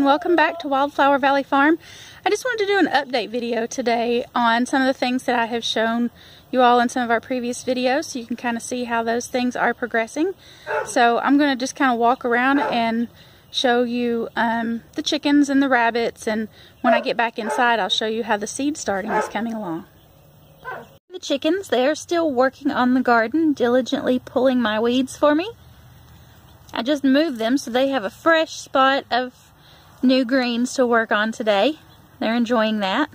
and welcome back to Wildflower Valley Farm. I just wanted to do an update video today on some of the things that I have shown you all in some of our previous videos so you can kind of see how those things are progressing. So I'm going to just kind of walk around and show you um, the chickens and the rabbits and when I get back inside I'll show you how the seed starting is coming along. The chickens, they are still working on the garden, diligently pulling my weeds for me. I just moved them so they have a fresh spot of new greens to work on today. They're enjoying that.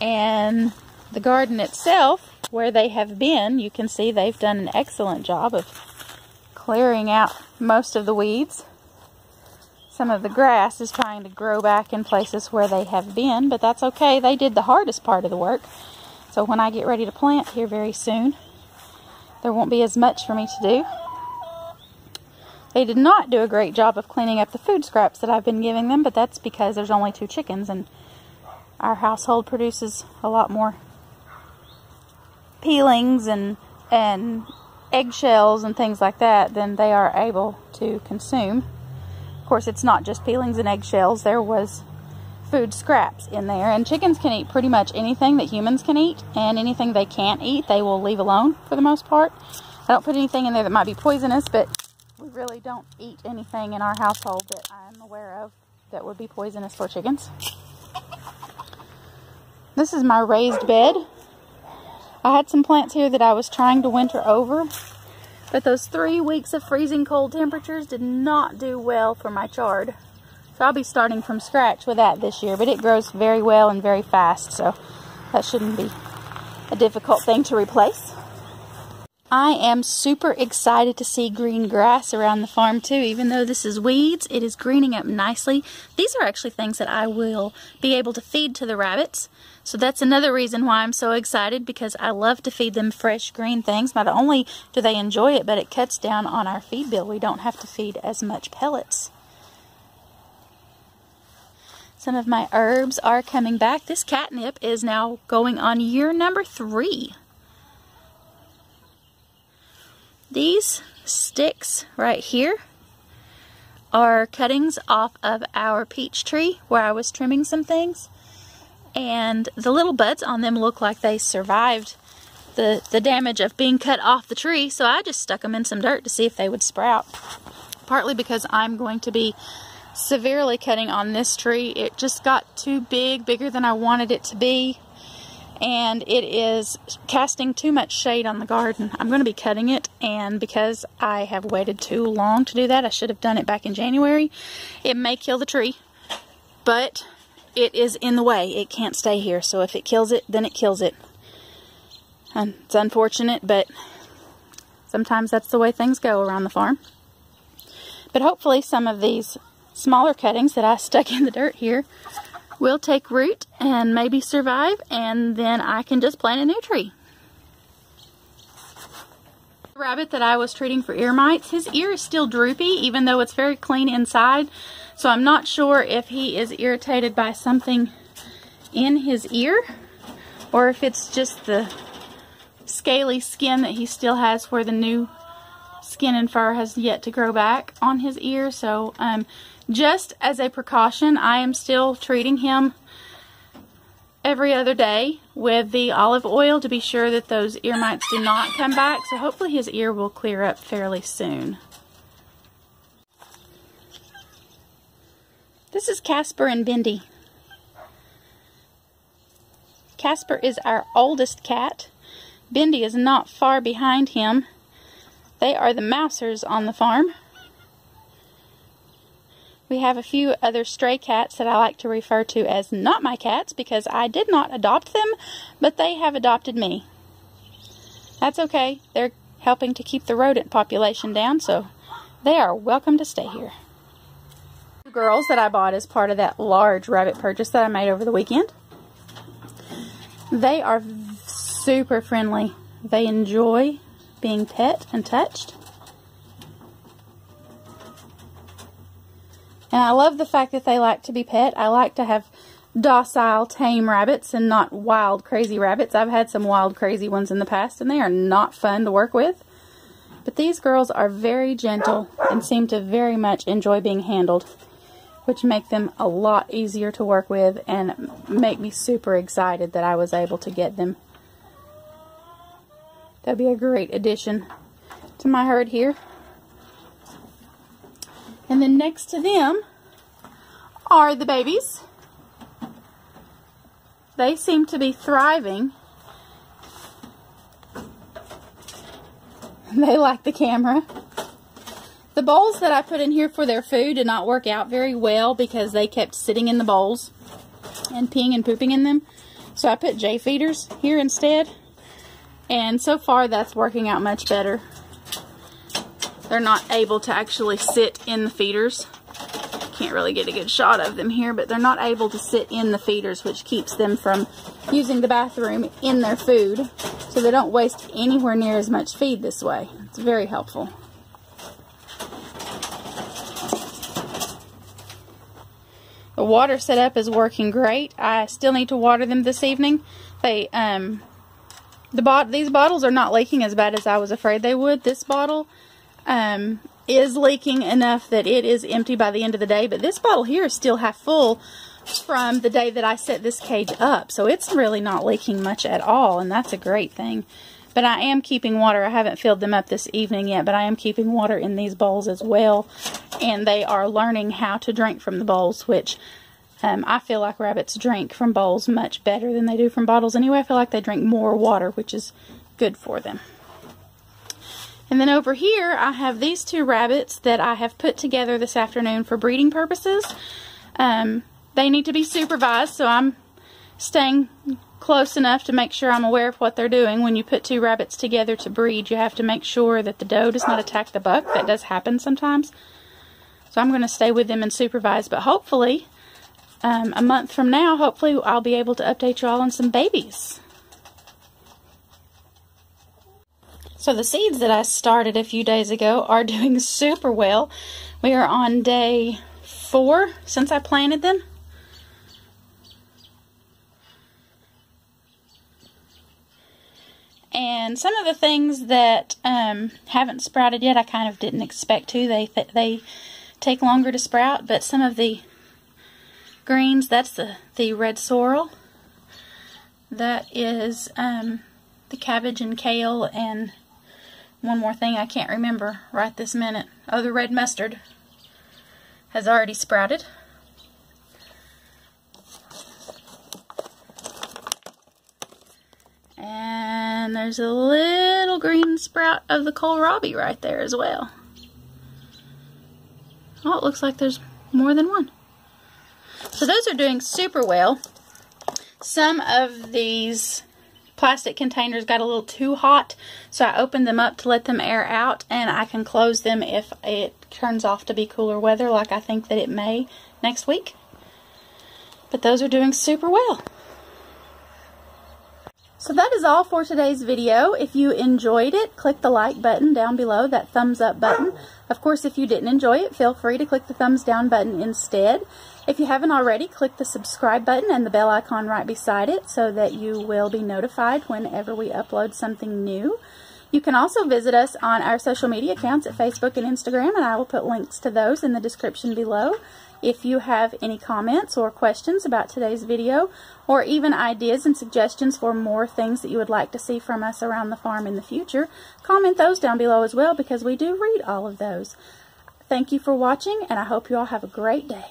And the garden itself, where they have been, you can see they've done an excellent job of clearing out most of the weeds. Some of the grass is trying to grow back in places where they have been, but that's okay. They did the hardest part of the work. So when I get ready to plant here very soon, there won't be as much for me to do. They did not do a great job of cleaning up the food scraps that I've been giving them, but that's because there's only two chickens and our household produces a lot more peelings and and eggshells and things like that than they are able to consume. Of course, it's not just peelings and eggshells. There was food scraps in there, and chickens can eat pretty much anything that humans can eat, and anything they can't eat, they will leave alone for the most part. I don't put anything in there that might be poisonous, but we really don't eat anything in our household that I'm aware of that would be poisonous for chickens. This is my raised bed. I had some plants here that I was trying to winter over, but those three weeks of freezing cold temperatures did not do well for my chard. So I'll be starting from scratch with that this year, but it grows very well and very fast, so that shouldn't be a difficult thing to replace. I am super excited to see green grass around the farm too. Even though this is weeds, it is greening up nicely. These are actually things that I will be able to feed to the rabbits. So that's another reason why I'm so excited because I love to feed them fresh green things. Not only do they enjoy it, but it cuts down on our feed bill. We don't have to feed as much pellets. Some of my herbs are coming back. This catnip is now going on year number three. These sticks right here are cuttings off of our peach tree where I was trimming some things. And the little buds on them look like they survived the, the damage of being cut off the tree. So I just stuck them in some dirt to see if they would sprout. Partly because I'm going to be severely cutting on this tree. It just got too big, bigger than I wanted it to be and it is casting too much shade on the garden. I'm going to be cutting it and because I have waited too long to do that, I should have done it back in January. It may kill the tree, but it is in the way. It can't stay here, so if it kills it, then it kills it. And it's unfortunate, but sometimes that's the way things go around the farm. But hopefully some of these smaller cuttings that I stuck in the dirt here will take root and maybe survive and then I can just plant a new tree. The rabbit that I was treating for ear mites, his ear is still droopy even though it's very clean inside. So I'm not sure if he is irritated by something in his ear or if it's just the scaly skin that he still has where the new skin and fur has yet to grow back on his ear. So um, just as a precaution, I am still treating him every other day with the olive oil to be sure that those ear mites do not come back. So hopefully his ear will clear up fairly soon. This is Casper and Bendy. Casper is our oldest cat. Bendy is not far behind him. They are the mousers on the farm. We have a few other stray cats that I like to refer to as not my cats because I did not adopt them, but they have adopted me. That's okay. They're helping to keep the rodent population down, so they are welcome to stay here. The girls that I bought as part of that large rabbit purchase that I made over the weekend, they are super friendly. They enjoy being pet and touched. And I love the fact that they like to be pet. I like to have docile, tame rabbits and not wild, crazy rabbits. I've had some wild, crazy ones in the past, and they are not fun to work with. But these girls are very gentle and seem to very much enjoy being handled. which make them a lot easier to work with and make me super excited that I was able to get them. That'd be a great addition to my herd here. And then next to them are the babies. They seem to be thriving. They like the camera. The bowls that I put in here for their food did not work out very well because they kept sitting in the bowls and peeing and pooping in them. So I put J feeders here instead. And so far that's working out much better. They're not able to actually sit in the feeders. Can't really get a good shot of them here, but they're not able to sit in the feeders, which keeps them from using the bathroom in their food. So they don't waste anywhere near as much feed this way. It's very helpful. The water setup is working great. I still need to water them this evening. They um the bot these bottles are not leaking as bad as I was afraid they would. This bottle um is leaking enough that it is empty by the end of the day, but this bottle here is still half full from the day that I set this cage up. So it's really not leaking much at all, and that's a great thing. But I am keeping water. I haven't filled them up this evening yet, but I am keeping water in these bowls as well. And they are learning how to drink from the bowls, which um, I feel like rabbits drink from bowls much better than they do from bottles. Anyway, I feel like they drink more water, which is good for them. And then over here, I have these two rabbits that I have put together this afternoon for breeding purposes. Um, they need to be supervised, so I'm staying close enough to make sure I'm aware of what they're doing. When you put two rabbits together to breed, you have to make sure that the doe does not attack the buck. That does happen sometimes. So I'm going to stay with them and supervise, but hopefully, um, a month from now, hopefully I'll be able to update you all on some babies. So the seeds that I started a few days ago are doing super well. We are on day four since I planted them. And some of the things that um, haven't sprouted yet, I kind of didn't expect to. They th they take longer to sprout, but some of the greens, that's the, the red sorrel. That is um, the cabbage and kale and one more thing I can't remember right this minute. Oh, the red mustard has already sprouted. And there's a little green sprout of the kohlrabi right there as well. Oh, it looks like there's more than one. So those are doing super well. Some of these plastic containers got a little too hot, so I opened them up to let them air out, and I can close them if it turns off to be cooler weather like I think that it may next week. But those are doing super well. So that is all for today's video. If you enjoyed it, click the like button down below, that thumbs up button. Of course, if you didn't enjoy it, feel free to click the thumbs down button instead. If you haven't already, click the subscribe button and the bell icon right beside it so that you will be notified whenever we upload something new. You can also visit us on our social media accounts at Facebook and Instagram, and I will put links to those in the description below. If you have any comments or questions about today's video, or even ideas and suggestions for more things that you would like to see from us around the farm in the future, comment those down below as well because we do read all of those. Thank you for watching, and I hope you all have a great day.